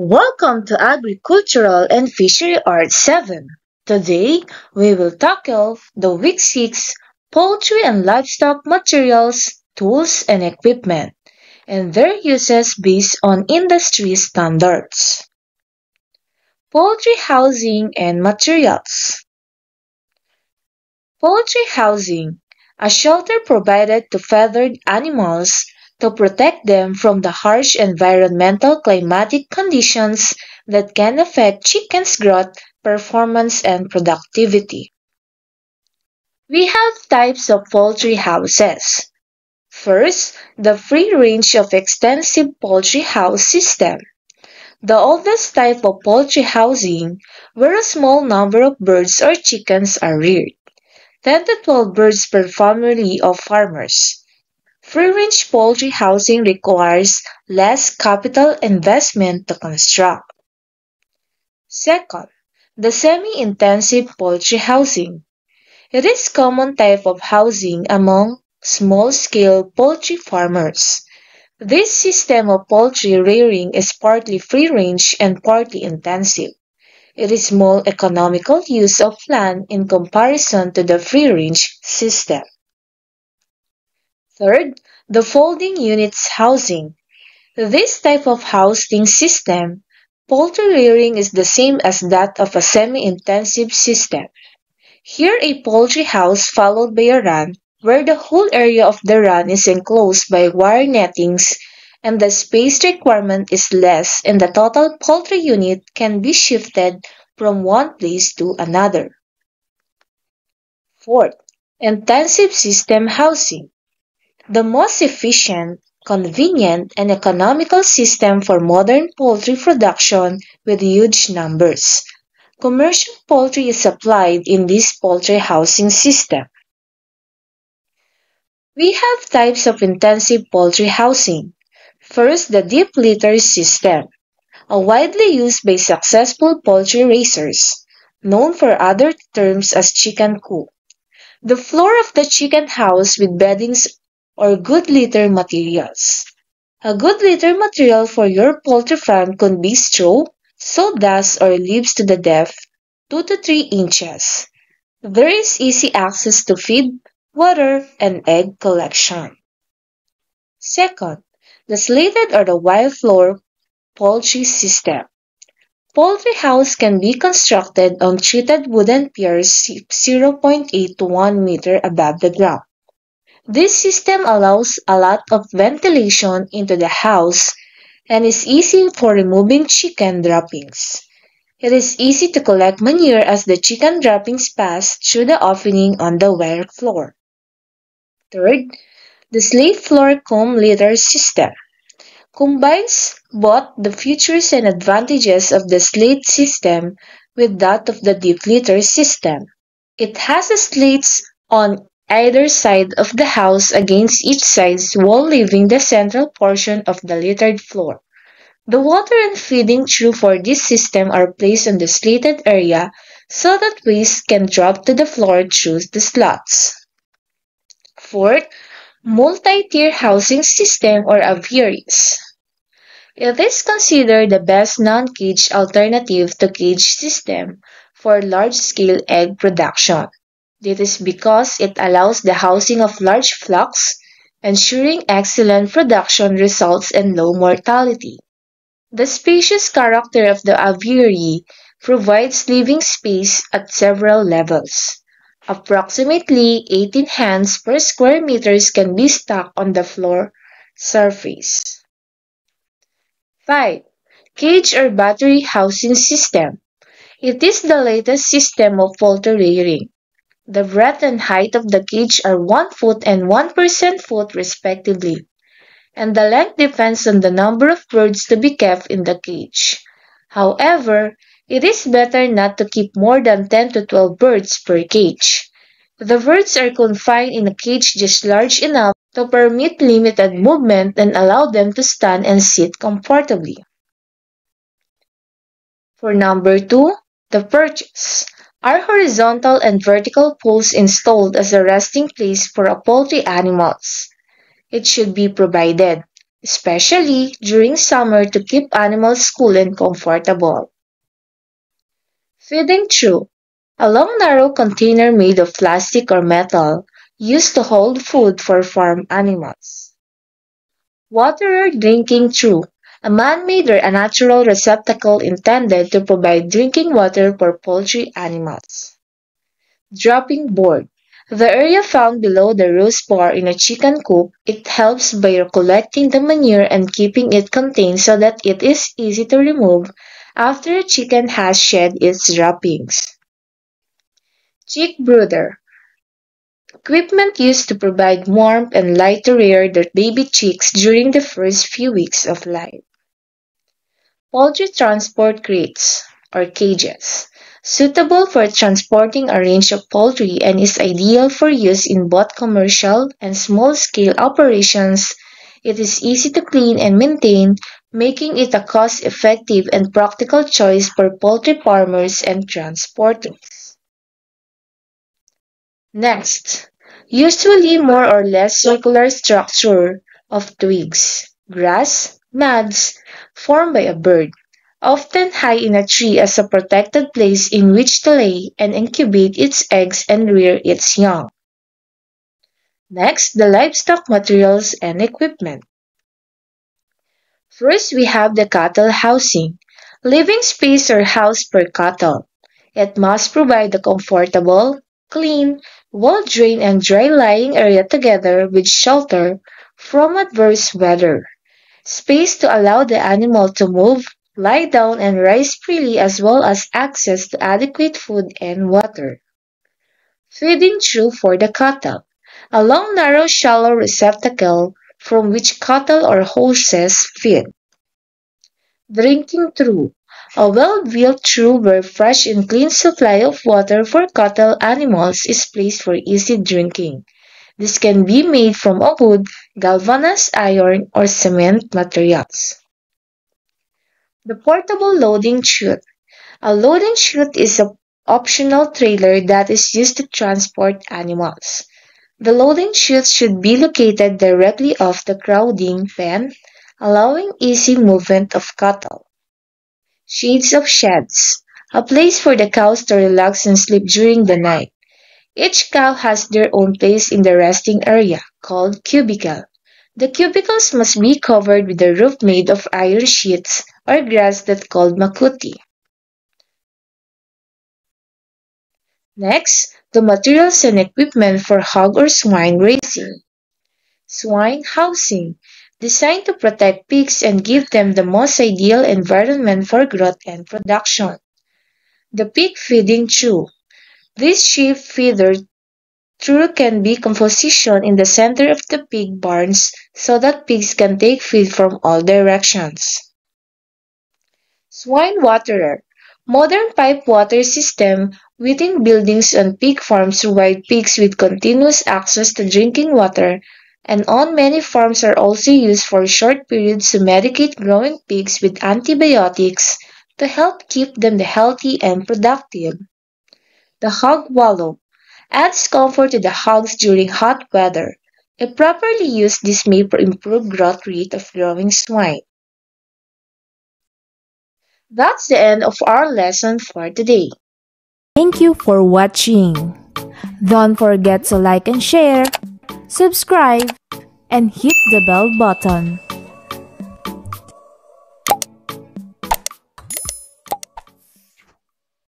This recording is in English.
Welcome to Agricultural and Fishery Arts 7. Today, we will tackle the Week 6 Poultry and Livestock Materials, Tools and Equipment, and their uses based on industry standards. Poultry Housing and Materials Poultry housing, a shelter provided to feathered animals to protect them from the harsh environmental climatic conditions that can affect chickens' growth, performance, and productivity. We have types of poultry houses. First, the free range of extensive poultry house system. The oldest type of poultry housing, where a small number of birds or chickens are reared. 10 to 12 birds per family of farmers. Free-range poultry housing requires less capital investment to construct. Second, the semi-intensive poultry housing. It is common type of housing among small-scale poultry farmers. This system of poultry rearing is partly free-range and partly intensive. It is more economical use of land in comparison to the free-range system. Third, the folding units housing. This type of housing system, poultry rearing is the same as that of a semi-intensive system. Here a poultry house followed by a run, where the whole area of the run is enclosed by wire nettings and the space requirement is less and the total poultry unit can be shifted from one place to another. Fourth, intensive system housing the most efficient, convenient, and economical system for modern poultry production with huge numbers. Commercial poultry is supplied in this poultry housing system. We have types of intensive poultry housing. First, the deep litter system, a widely used by successful poultry raisers, known for other terms as chicken coop. The floor of the chicken house with beddings or good litter materials. A good litter material for your poultry farm could be straw, sawdust, or leaves to the depth 2 to 3 inches. There is easy access to feed, water, and egg collection. Second, the slated or the wire floor poultry system. Poultry house can be constructed on treated wooden piers 0.8 to 1 meter above the ground. This system allows a lot of ventilation into the house and is easy for removing chicken droppings. It is easy to collect manure as the chicken droppings pass through the opening on the wire floor. Third, the slate floor comb litter system combines both the features and advantages of the slate system with that of the deep litter system. It has slates on either side of the house against each side's wall leaving the central portion of the littered floor. The water and feeding tube for this system are placed on the slated area so that waste can drop to the floor through the slots. Fourth, multi-tier housing system or aviaries. It is considered the best non-cage alternative to cage system for large-scale egg production. This is because it allows the housing of large flocks, ensuring excellent production results and low mortality. The spacious character of the aviary provides living space at several levels. Approximately 18 hens per square meters can be stocked on the floor surface. 5. Cage or battery housing system. It is the latest system of poultry rearing. The breadth and height of the cage are 1 foot and 1 percent foot respectively, and the length depends on the number of birds to be kept in the cage. However, it is better not to keep more than 10 to 12 birds per cage. The birds are confined in a cage just large enough to permit limited movement and allow them to stand and sit comfortably. For number 2, the perches are horizontal and vertical poles installed as a resting place for poultry animals. It should be provided especially during summer to keep animals cool and comfortable. Feeding trough a long narrow container made of plastic or metal used to hold food for farm animals. Waterer drinking trough a man-made or a natural receptacle intended to provide drinking water for poultry animals. Dropping board the area found below the roost bar in a chicken coop, it helps by collecting the manure and keeping it contained so that it is easy to remove after a chicken has shed its droppings. Chick brooder. Equipment used to provide warmth and light to rear the baby chicks during the first few weeks of life. Poultry transport crates or cages suitable for transporting a range of poultry and is ideal for use in both commercial and small-scale operations. It is easy to clean and maintain, making it a cost-effective and practical choice for poultry farmers and transporters. Next, usually more or less circular structure of twigs, grass, mads, formed by a bird often high in a tree as a protected place in which to lay and incubate its eggs and rear its young. Next, the livestock materials and equipment. First, we have the cattle housing, living space or house per cattle. It must provide a comfortable, clean, well-drained and dry lying area together with shelter from adverse weather. Space to allow the animal to move, lie down and rise freely as well as access to adequate food and water. Feeding trough for the cattle. A long narrow shallow receptacle from which cattle or horses feed. Drinking trough. A well-built trough where fresh and clean supply of water for cattle animals is placed for easy drinking. This can be made from a wood, galvanized iron, or cement materials. The portable loading chute. A loading chute is an optional trailer that is used to transport animals. The loading chute should be located directly off the crowding pen, allowing easy movement of cattle. Shades of sheds. A place for the cows to relax and sleep during the night. Each cow has their own place in the resting area, called cubicle. The cubicles must be covered with a roof made of iron sheets or grass that called makuti. Next, the materials and equipment for hog or swine raising. Swine housing, designed to protect pigs and give them the most ideal environment for growth and production. The pig feeding trough. This sheep feeder Trough can be composition in the center of the pig barns so that pigs can take feed from all directions. Swine waterer. Modern pipe water system within buildings and pig farms provide pigs with continuous access to drinking water and on many farms are also used for short periods to medicate growing pigs with antibiotics to help keep them healthy and productive. The hog wallow adds comfort to the hogs during hot weather. If properly used, this may improve growth rate of growing swine. That's the end of our lesson for today. Thank you for watching. Don't forget to like and share, subscribe, and hit the bell button.